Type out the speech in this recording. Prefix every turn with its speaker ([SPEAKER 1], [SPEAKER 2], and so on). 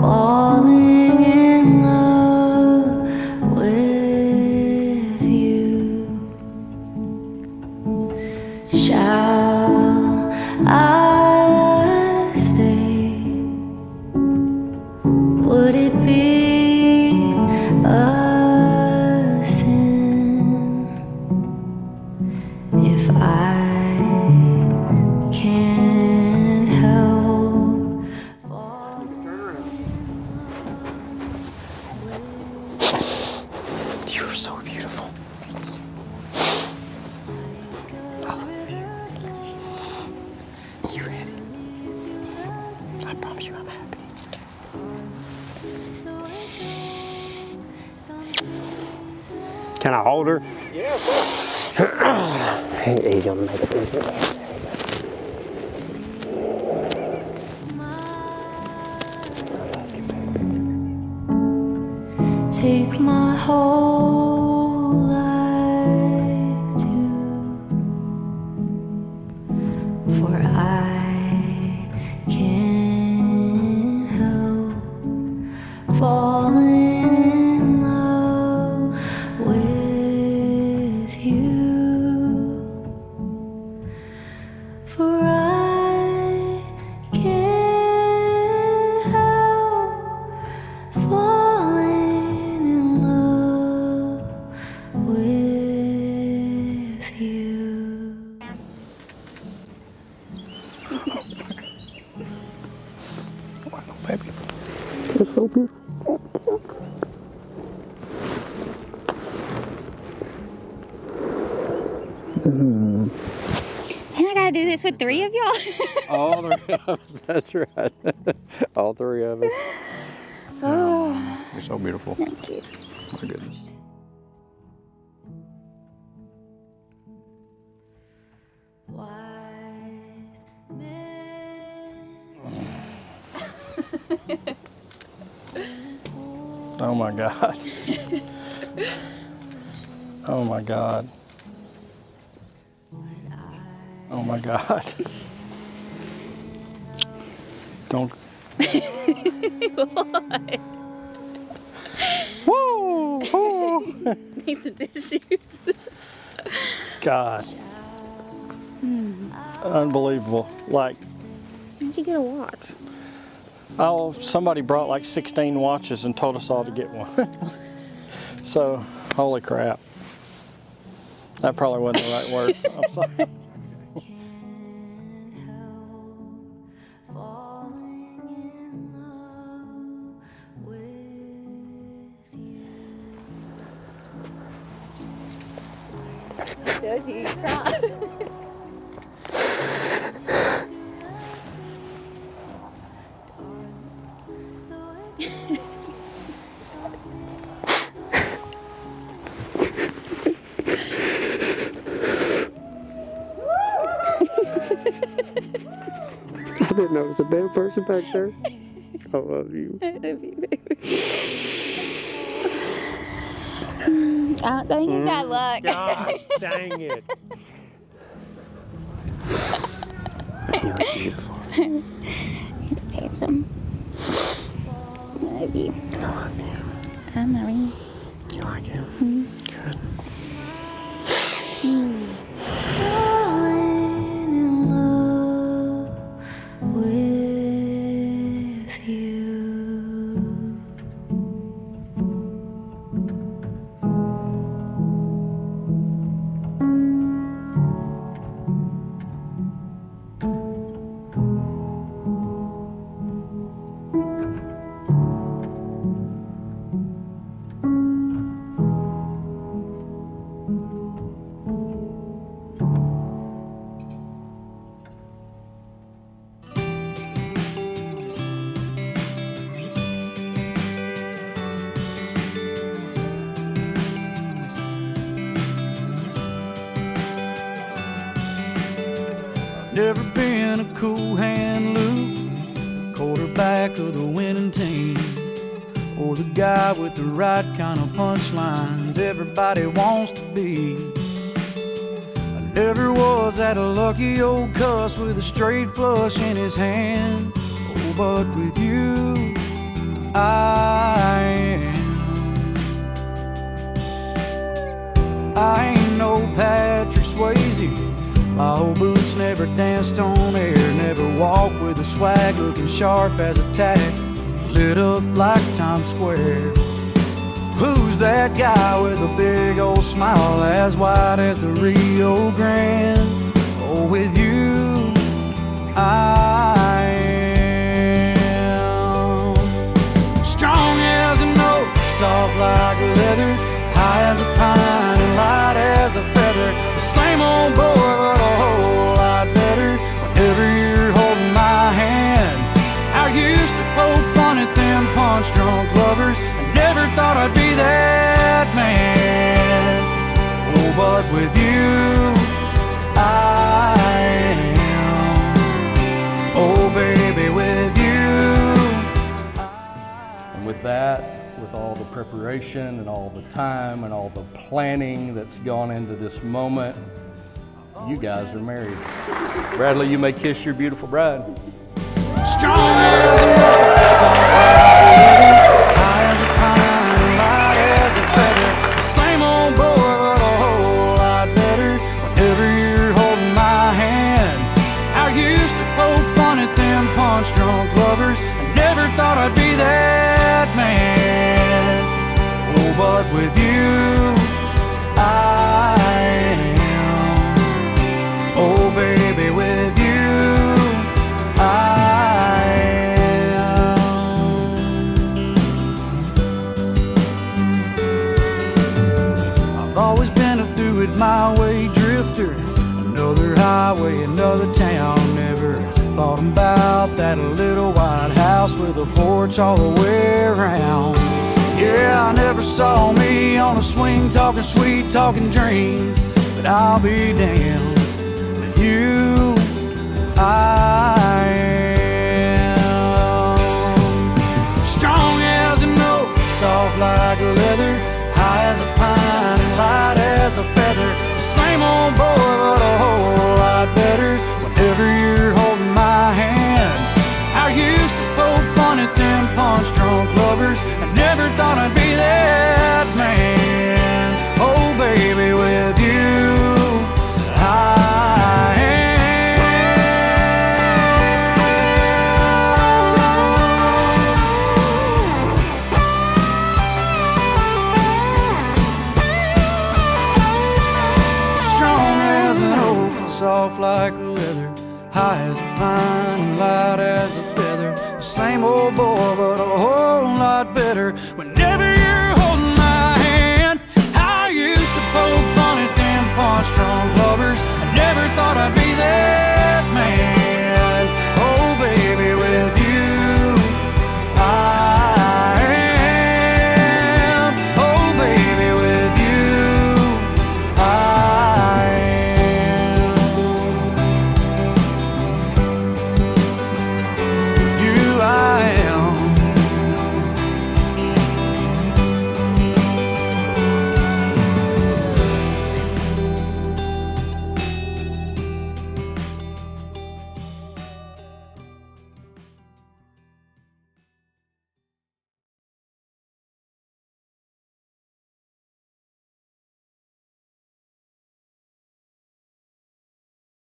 [SPEAKER 1] falling
[SPEAKER 2] Can I hold her? Yeah, of course.
[SPEAKER 1] Take my whole I
[SPEAKER 3] this with three of y'all.
[SPEAKER 2] All three of us. That's right. All three of us.
[SPEAKER 3] oh,
[SPEAKER 2] You're so beautiful.
[SPEAKER 3] thank you.
[SPEAKER 2] My goodness.
[SPEAKER 1] Wise men
[SPEAKER 2] Oh my God. Oh my God. Oh my God. Don't. Woo! Woo!
[SPEAKER 3] Need some tissues.
[SPEAKER 2] God. Unbelievable. Like,
[SPEAKER 3] Where'd you get a watch?
[SPEAKER 2] oh, somebody brought like 16 watches and told us all to get one. so, holy crap. That probably wasn't the right word. I'm sorry.
[SPEAKER 1] I
[SPEAKER 2] didn't know it was a dead person back there. I love you.
[SPEAKER 3] I love you, baby. I don't think it's bad luck.
[SPEAKER 2] Gosh, dang it. You look beautiful.
[SPEAKER 3] Handsome. I love you.
[SPEAKER 2] I love you.
[SPEAKER 3] Hi, Marie.
[SPEAKER 2] You like it?
[SPEAKER 4] Cool hand Luke, the quarterback of the winning team, or the guy with the right kind of punchlines everybody wants to be. I Never was that a lucky old cuss with a straight flush in his hand. Oh, but with you, I am. I Swayze. My old boots never danced on air, never walked with a swag looking sharp as a tack, lit up like Times Square. Who's that guy with a big old smile as wide as the Rio Grande? Oh, with you, I am strong as an oak, soft like leather, high as a pine and light as a feather. The same old boy, but with you, I am. Oh, baby, with you.
[SPEAKER 5] And with that, with all the preparation and all the time and all the planning that's gone into this moment, you guys are married. Bradley, you may kiss your beautiful bride.
[SPEAKER 4] Strong with you, I am. Oh, baby, with you. I am. I've always been a do it my way drifter. Another highway, another town. Never thought about that little white house with a porch all the way around. Yeah, I never saw me on a swing talking sweet, talking dreams. But I'll be damned with you. I am strong as an oak, soft like leather, high as a pine and light as a feather. The same old boy, but a whole lot better. Whenever you're holding my hand, I used to poke fun at them punch drunk lovers. Never thought I'd be that man. when